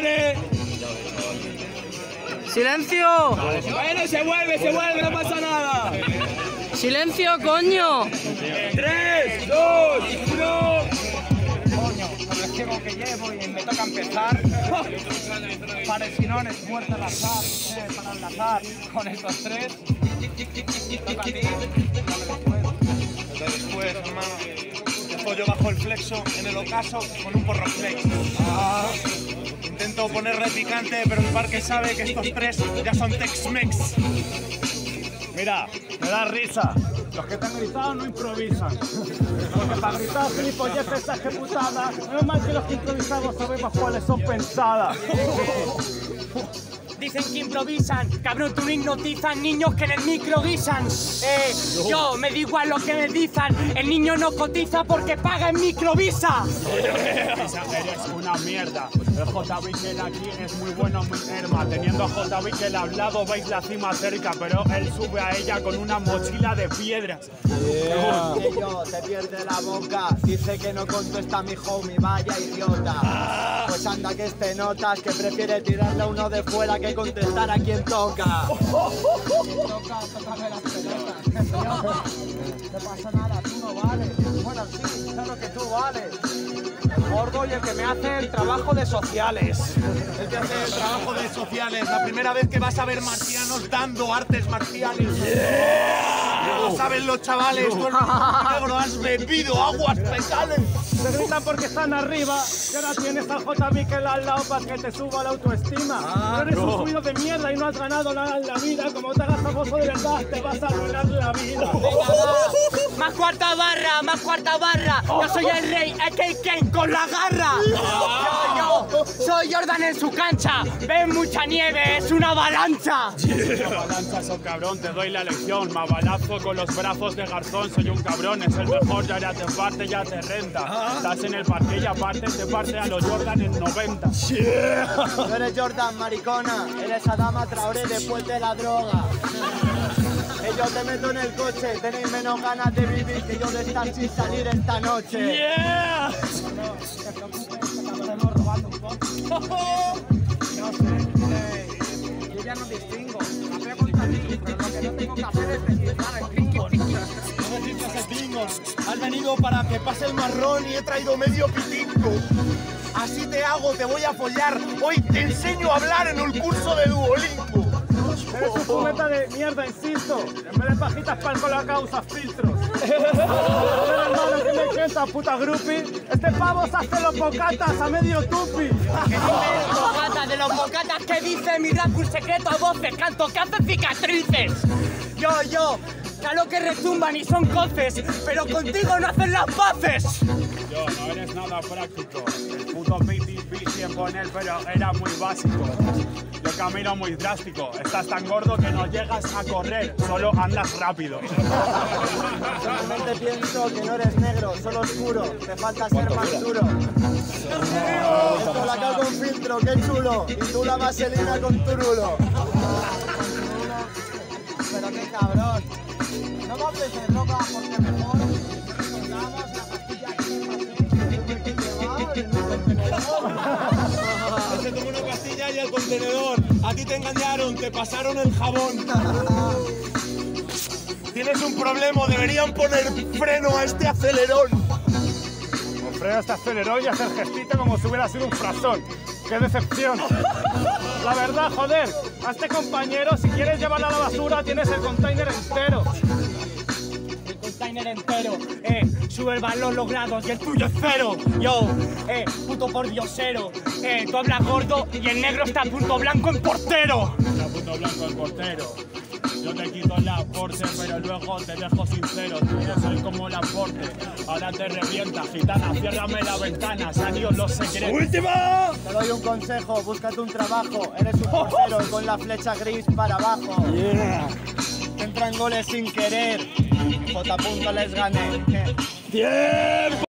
vale. ¡Silencio! Bueno, se vuelve, se vuelve, no pasa nada. ¡Silencio, coño! 3, 2, 1. Coño, con el ciego que llevo y me toca empezar. Parecinones, muerte al azar, eh, para enlazar con estos tres. Toca a. Después, hermano, te pollo bajo el flexo en el ocaso con un porro flex. Ah, intento ponerle picante, pero el parque sabe que estos tres ya son Tex-Mex. Mira, me da risa. Los que te han gritado no improvisan. Porque para gritar gilipolleces esa ejecutada, no es mal que los que improvisamos sabemos cuáles son pensadas. Dicen que improvisan, cabrón, tú no hipnotizan niños que en el micro guisan. Eh, yo me da igual lo que me dicen, el niño no cotiza porque paga en microvisa. Esa eres una mierda. El J. Vickel aquí es muy bueno, muy herma. Teniendo a J. Vickel al lado veis la cima cerca, pero él sube a ella con una mochila de piedras. Ello te pierde la boca, dice que no contesta mi homie, vaya idiota. Pues anda que este notas que prefiere tirarle a uno de fuera que contestar a quien toca. toca, tócame las pelotas. No pasa nada, tú no vales. Bueno, sí, claro que tú vales. Gordo y el que me hace el trabajo de sociales. El que hace el trabajo de sociales, la primera vez que vas a ver marcianos dando artes marciales. No saben los chavales, tú has bebido aguas fecales. Se gritan porque están arriba y ahora tienes al J. Miquel al lado para que te suba la autoestima. Pero eres un subido de mierda y no has ganado nada en la vida. Como te hagas famoso de verdad, te vas a arruinar la vida. Más cuarta barra, más cuarta barra. Yo soy el rey, AK Kane con la garra. Yo, yo, soy Jordan en su cancha. Ven mucha nieve, es una avalancha. Avalancha, son cabrón, te doy la lección. Me abalazo con los brazos de garzón, soy un cabrón, es el mejor, ya, ya te parte, ya te renta. Estás en el parque y aparte te parte a los Jordan en 90. No eres Jordan, maricona, eres Adama Traoré después de la droga. Yo te meto en el coche, tenéis menos ganas de vivir que yo de estar sin salir esta noche. Yeah. No. No sé, yo ya no distingo. Que no tengo que hacer es. Has venido para que pase el marrón y he traído medio pitinco. Así te hago, te voy a follar. Hoy te enseño a hablar en De mierda, insisto. En vez de pajitas para el colacao usas filtros. Joder, hermano, que me cuenta, puta groupie. Este pavo se hace los bocatas a medio tupi. Que dice bocata de los bocatas que dice mi rap un secreto a voces, canto que hace cicatrices. Yo, yo, claro que retumban y son coces, pero contigo no hacen las paces. Yo, no eres nada práctico. El puto BTP tiempo en él, pero era muy básico. Yo camino muy drástico. Estás tan gordo que no llegas a correr, solo andas rápido. Solamente pienso que no eres negro, solo oscuro. Te falta ser más duro. Esto la cago con filtro, qué chulo. Y tú la vaselina con turulo. Pero qué cabrón. No me hables de droga porque mejor A ti te engañaron, te pasaron el jabón. Tienes un problema, deberían poner freno a este acelerón. Con freno este acelerón y hacer gestito como si hubiera sido un frasón. ¡Qué decepción! La verdad, joder, a este compañero, si quieres llevarlo a la basura, tienes el container entero. El container entero, eh, sube el valor los grados y el tuyo es cero. Yo, eh, puto por diosero, eh, tú hablas gordo y el negro está punto blanco en portero. La puto blanco el portero. Yo te quito la porte, pero luego te dejo sincero. Tú yo soy como la porte. Ahora te revienta, gitana. Ciérrame la ventana, salió los secretos. ¡Última! Te doy un consejo, búscate un trabajo. Eres un portero con la flecha gris para abajo. Te entran goles sin querer. J. les gané. ¡Tiempo!